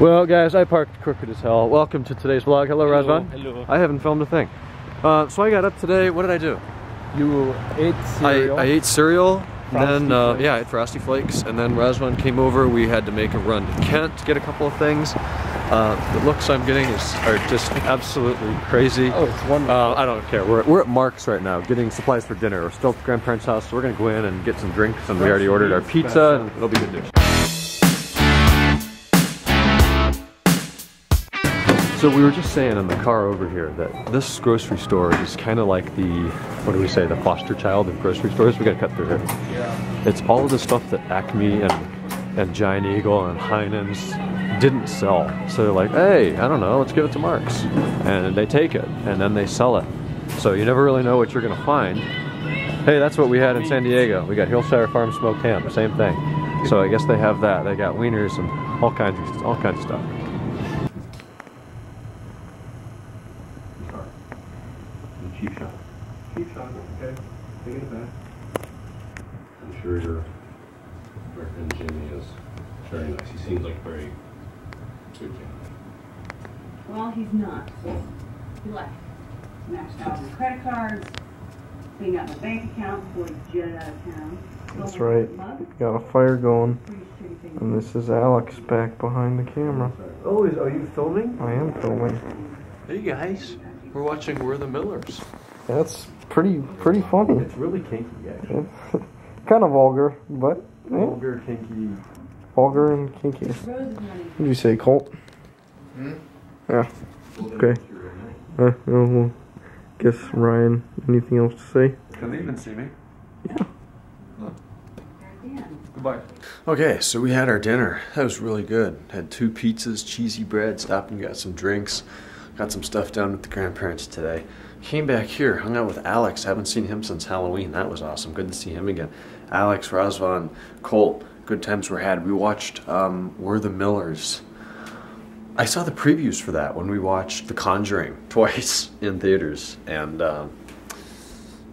Well, guys, I parked crooked as hell. Welcome to today's vlog. Hello, Hello, Razvan. hello. I haven't filmed a thing. Uh, so I got up today. What did I do? You ate cereal? I, I ate cereal. Then, uh, yeah, I ate Frosty Flakes. And then Razvan came over. We had to make a run to Kent to get a couple of things. Uh, the looks I'm getting is are just absolutely crazy. Oh, it's wonderful. Uh, I don't care. We're, we're at Marc's right now getting supplies for dinner. We're still at the grandparents' house, so we're gonna go in and get some drinks. And we already ordered our pizza, and it'll be good news. So we were just saying in the car over here that this grocery store is kind of like the, what do we say, the foster child of grocery stores. We gotta cut through here. yeah. It's all of the stuff that Acme and and Giant Eagle and Heinen's didn't sell. So they're like, hey, I don't know, let's give it to Marc's. And they take it and then they sell it. So you never really know what you're gonna find. Hey, that's what we had in San Diego. We got Hillshire Farm smoked ham, the same thing. So I guess they have that. They got wieners and all kinds of all kinds of stuff. Cheap shot, okay. Take it back. I'm sure your your friend Jimmy is very nice. He seems like a very good guy. Well, he's not. He left. Maxed out his credit cards, cleaned out my bank account before he jetted out of town. That's right. Got a fire going, pretty shitty thing. and this is Alex back behind the camera. Oh, is, are you filming? I am filming. Hey guys, we're watching We're the Millers. That's pretty pretty funny. It's really kinky, actually. kind of vulgar, but eh, Vulgar, kinky. vulgar and kinky. Rose is running. What did you say, Colt? Yeah. Okay. Uh, well, guess Ryan. Anything else to say? Can they even see me? Dan. Goodbye. Okay, so we had our dinner. That was really good. Had two pizzas, cheesy bread, stopped and got some drinks. Got some stuff done with the grandparents today. Came back here, hung out with Alex. Haven't seen him since Halloween. That was awesome. Good to see him again. Alex, Razvan, Colt, good times were had. We watched um, We're the Millers. I saw the previews for that when we watched The Conjuring twice in theaters, and um,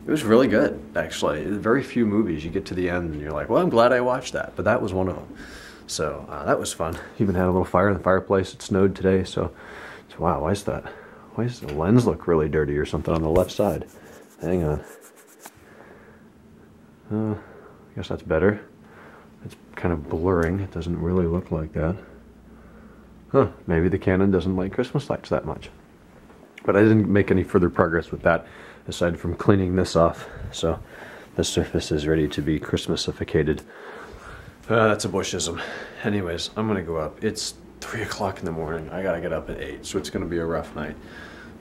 it was really good, actually. Very few movies you get to the end and you're like, well, I'm glad I watched that, but that was one of them. So uh, that was fun. Even had a little fire in the fireplace. It snowed today, so, so wow, why is that? Why does the lens look really dirty or something on the left side? Hang on. Uh, I guess that's better. It's kind of blurring. It doesn't really look like that. Huh, maybe the Canon doesn't like Christmas lights that much. But I didn't make any further progress with that aside from cleaning this off. So the surface is ready to be Christmasificated. Uh, that's a Bushism. Anyways, I'm gonna go up. It's three o'clock in the morning. I gotta get up at eight, so it's gonna be a rough night.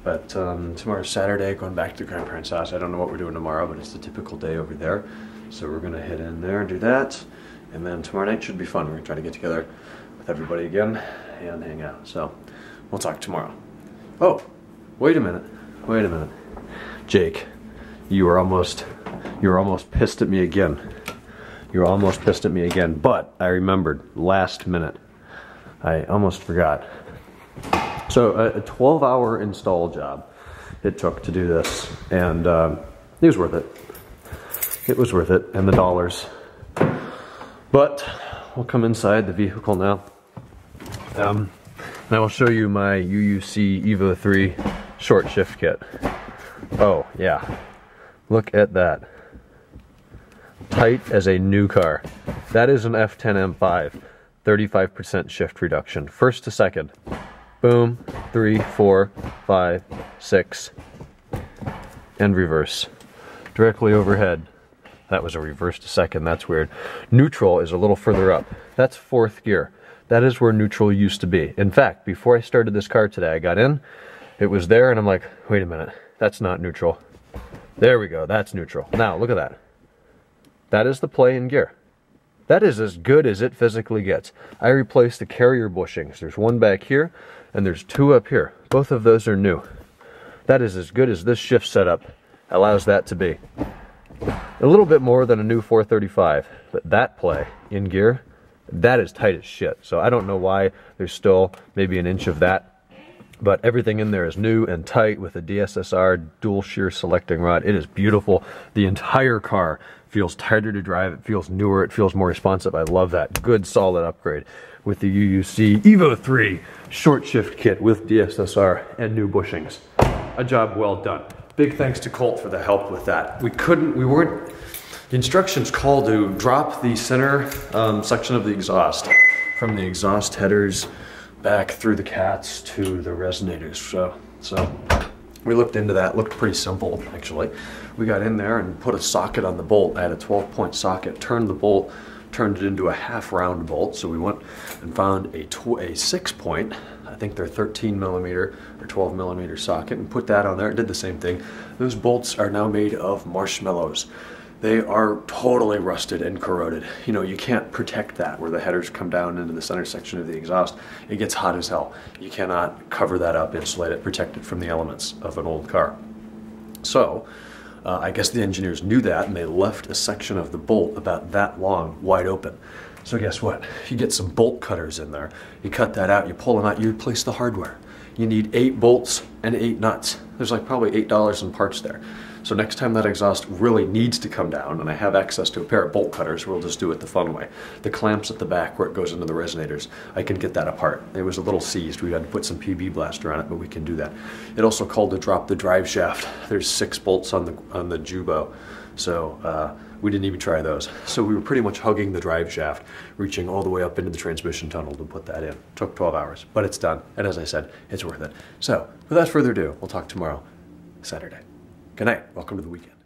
But um, tomorrow's Saturday, going back to the grandparents' house. I don't know what we're doing tomorrow, but it's the typical day over there. So we're gonna head in there and do that. And then tomorrow night should be fun. We're gonna try to get together with everybody again and hang out. So we'll talk tomorrow. Oh, wait a minute. Wait a minute. Jake, you were almost you were almost pissed at me again. You were almost pissed at me again, but I remembered last minute. I almost forgot. So a, a 12 hour install job it took to do this, and um, it was worth it. It was worth it, and the dollars. But we'll come inside the vehicle now. Um, and I will show you my UUC Evo 3 short shift kit. Oh, yeah. Look at that. Tight as a new car. That is an F10 M5. 35% shift reduction. First to second. Boom. Three, four, five, six. And reverse. Directly overhead. That was a reverse to second. That's weird. Neutral is a little further up. That's fourth gear. That is where neutral used to be. In fact, before I started this car today, I got in, it was there, and I'm like, wait a minute, that's not neutral. There we go, that's neutral. Now, look at that. That is the play in gear. That is as good as it physically gets. I replaced the carrier bushings. There's one back here, and there's two up here. Both of those are new. That is as good as this shift setup allows that to be. A little bit more than a new 435, but that play in gear, that is tight as shit. So I don't know why there's still maybe an inch of that, but everything in there is new and tight with a DSSR dual shear selecting rod. It is beautiful. The entire car feels tighter to drive. It feels newer. It feels more responsive. I love that. Good solid upgrade. with the UUC Evo 3 short shift kit with DSSR and new bushings. A job well done. Big thanks to Colt for the help with that. We couldn't, we weren't, the instructions call to drop the center um, section of the exhaust from the exhaust headers back through the cats to the resonators. So, so we looked into that. Looked pretty simple, actually. We got in there and put a socket on the bolt. I had a 12 point socket, turned the bolt, turned it into a half round bolt. So we went and found a, a six point, I think they're 13 millimeter or 12 millimeter socket, and put that on there. It did the same thing. Those bolts are now made of marshmallows. They are totally rusted and corroded. You know, you can't protect that where the headers come down into the center section of the exhaust. It gets hot as hell. You cannot cover that up, insulate it, protect it from the elements of an old car. So, uh, I guess the engineers knew that and they left a section of the bolt about that long wide open. So, guess what? You get some bolt cutters in there, you cut that out, you pull them out, you replace the hardware. You need eight bolts and eight nuts. There's like probably $8 in parts there. So next time that exhaust really needs to come down and I have access to a pair of bolt cutters, we'll just do it the fun way. The clamps at the back where it goes into the resonators, I can get that apart. It was a little seized. We had to put some PB blaster on it, but we can do that. It also called to drop the drive shaft. There's six bolts on the on the guibo. So uh, we didn't even try those. So we were pretty much hugging the drive shaft, reaching all the way up into the transmission tunnel to put that in. Took 12 hours, but it's done. And as I said, it's worth it. So without further ado, we'll talk tomorrow, Saturday. Good night. Welcome to the weekend.